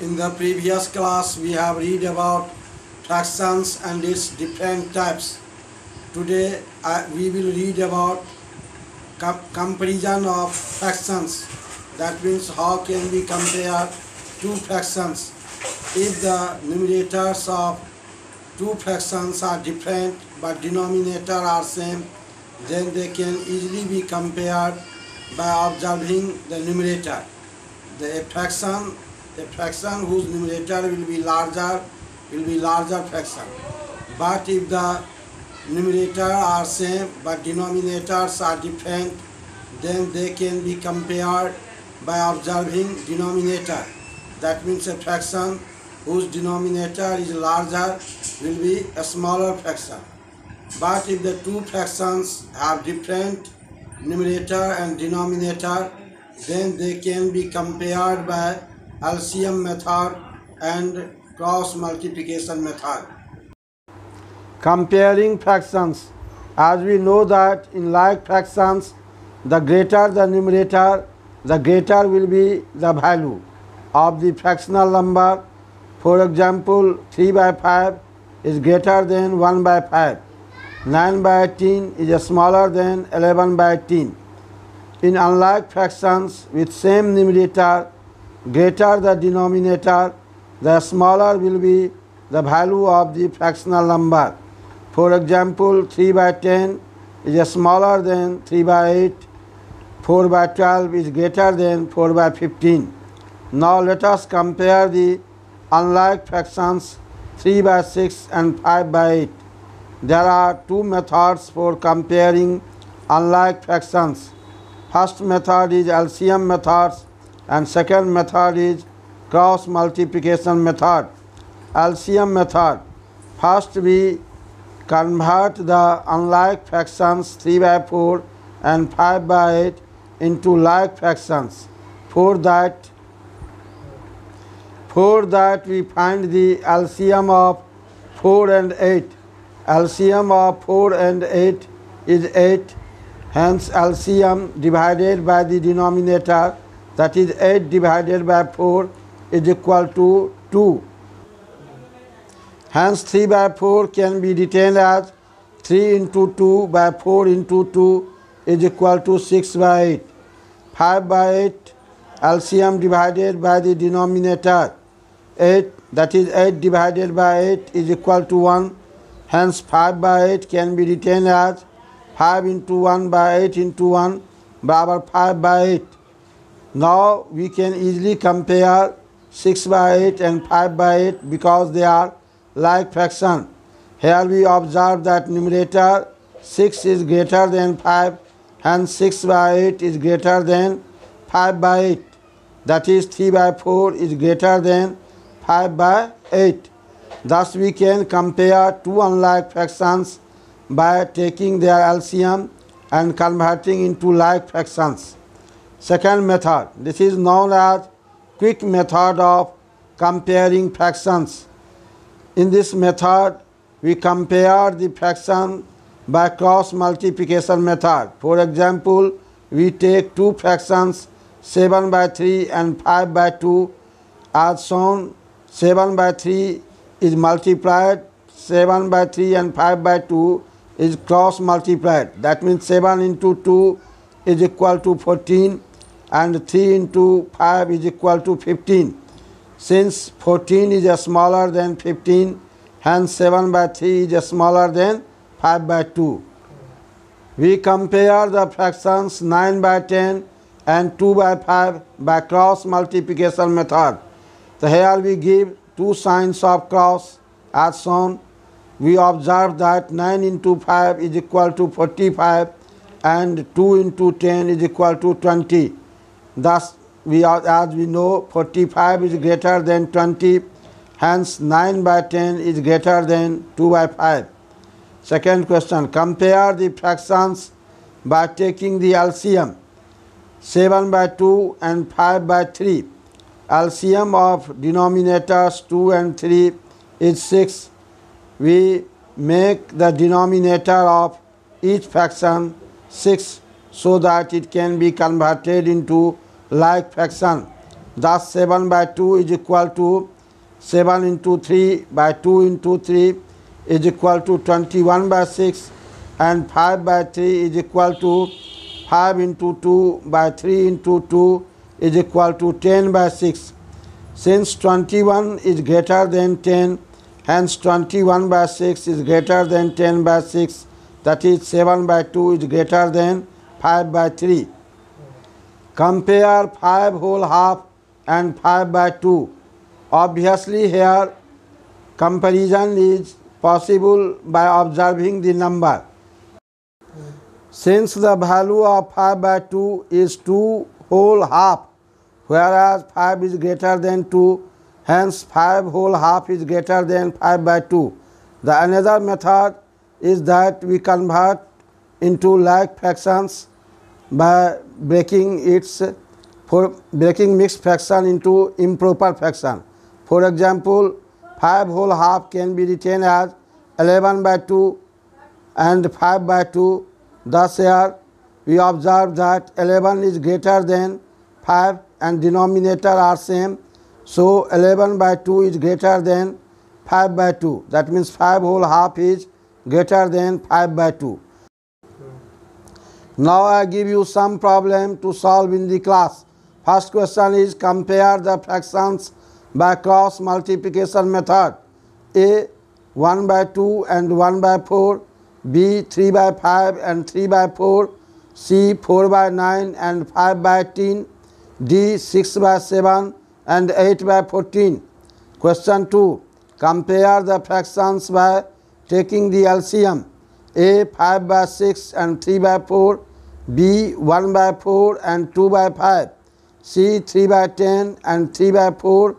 In the previous class, we have read about fractions and its different types. Today, I, we will read about com- comparison of fractions. That means how can we compare two fractions? If the numerators of two fractions are different but denominator are same, then they can easily be compared by observing the numerator. The fraction, a fraction whose numerator will be larger will be larger fraction. But if the numerator are same but denominators are different, then they can be compared by observing denominator. That means a fraction whose denominator is larger will be a smaller fraction. But if the two fractions have different numerator and denominator, then they can be compared by LCM method and cross multiplication method. Comparing fractions. As we know that in like fractions, the greater the numerator, the greater will be the value of the fractional number. For example, 3 by 5 is greater than 1 by 5. 9 by 18 is smaller than 11 by 18. In unlike fractions with same numerator, greater the denominator, the smaller will be the value of the fractional number. For example, 3 by 10 is smaller than 3 by 8. 4 by 12 is greater than 4 by 15. Now let us compare the unlike fractions 3 by 6 and 5 by 8. There are two methods for comparing unlike fractions. First method is LCM methods and second method is cross multiplication method. LCM method. First we convert the unlike fractions 3 by 4 and 5 by 8 into like fractions. For that, for that we find the LCM of 4 and 8. LCM of 4 and 8 is 8. Hence LCM divided by the denominator that is 8 divided by 4 is equal to 2. Hence 3 by 4 can be written as 3 into 2 by 4 into 2 is equal to 6 by 8. 5 by 8 LCM divided by the denominator 8 that is 8 divided by 8 is equal to 1. Hence 5 by 8 can be written as 5 into 1 by 8 into 1 barabar 5 by 8. Now we can easily compare 6 by 8 and 5 by 8 because they are like fraction. Here we observe that numerator 6 is greater than 5 and 6 by 8 is greater than 5 by 8. That is 3 by 4 is greater than 5 by 8. Thus we can compare two unlike fractions by taking their LCM and converting into like fractions. Second method, this is known as quick method of comparing fractions. In this method, we compare the fraction by cross multiplication method. For example, we take two fractions 7 by 3 and 5 by 2 as shown 7 by 3 is multiplied 7 by 3 and 5 by 2 is cross multiplied that means 7 into 2 is equal to 14 and 3 into 5 is equal to 15 since 14 is smaller than 15 hence 7 by 3 is smaller than 5 by 2 we compare the fractions 9 by 10 and 2 by 5 by cross multiplication method. So here we give two signs of cross as shown. We observe that 9 into 5 is equal to 45 and 2 into 10 is equal to 20. Thus, we are, as we know 45 is greater than 20 hence 9 by 10 is greater than 2 by 5. Second question compare the fractions by taking the LCM 7 by 2 and 5 by 3. LCM of denominators 2 and 3 is 6. We make the denominator of each fraction 6 so that it can be converted into like fraction. Thus 7 by 2 is equal to 7 into 3 by 2 into 3 is equal to 21 by 6 and 5 by 3 is equal to 5 into 2 by 3 into 2 is equal to 10 by 6. Since 21 is greater than 10, hence 21 by 6 is greater than 10 by 6, that is 7 by 2 is greater than 5 by 3. Compare 5 whole half and 5 by 2. Obviously here comparison is possible by observing the number. Since the value of 5 by 2 is 2 whole half, whereas 5 is greater than 2, hence 5 whole half is greater than 5 by 2. The another method is that we convert into like fractions by breaking its for breaking mixed fraction into improper fraction. For example, 5 whole half can be written as 11 by 2 and 5 by 2. Thus here we observe that 11 is greater than 5 and denominator are same. So 11 by 2 is greater than 5 by 2. That means 5 whole half is greater than 5 by 2. Now I give you some problem to solve in the class. First question is compare the fractions by cross multiplication method. A 1 by 2 and 1 by 4, B 3 by 5 and 3 by 4, C 4 by 9 and 5 by 10, D 6 by 7 and 8 by 14. Question 2. Compare the fractions by taking the LCM. A 5 by 6 and 3 by 4, B 1 by 4 and 2 by 5, C 3 by 10 and 3 by 4,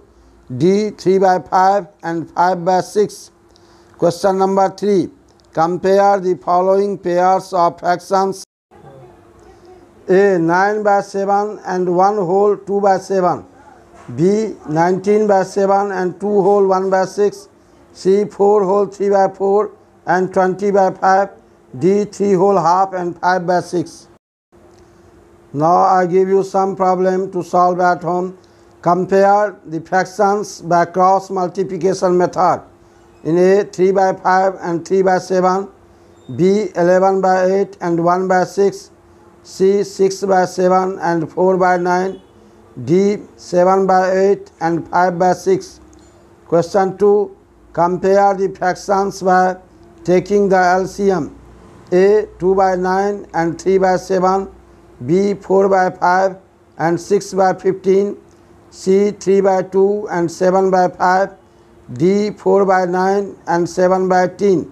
D 3 by 5 and 5 by 6. Question number 3. Compare the following pairs of fractions. A 9 by 7 and 1 whole 2 by 7. B 19 by 7 and 2 whole 1 by 6. C 4 whole 3 by 4 and 20 by 5, D 3 whole half and 5 by 6. Now I give you some problem to solve at home. Compare the fractions by cross multiplication method. In A 3 by 5 and 3 by 7, B 11 by 8 and 1 by 6, C 6 by 7 and 4 by 9, D 7 by 8 and 5 by 6. Question 2. Compare the fractions by taking the LCM A 2 by 9 and 3 by 7, B 4 by 5 and 6 by 15, C 3 by 2 and 7 by 5, D 4 by 9 and 7 by 10.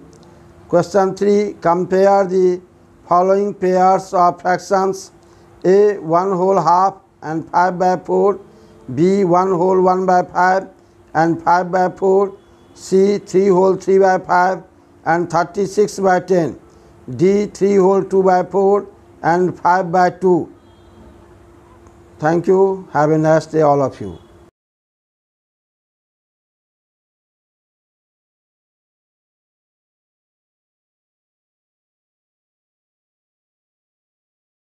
Question 3. Compare the following pairs of fractions A 1 whole half and 5 by 4, B 1 whole 1 by 5 and 5 by 4, C 3 whole 3 by 5 and 36 by 10, D 3 whole 2 by 4 and 5 by 2. Thank you. Have a nice day all of you.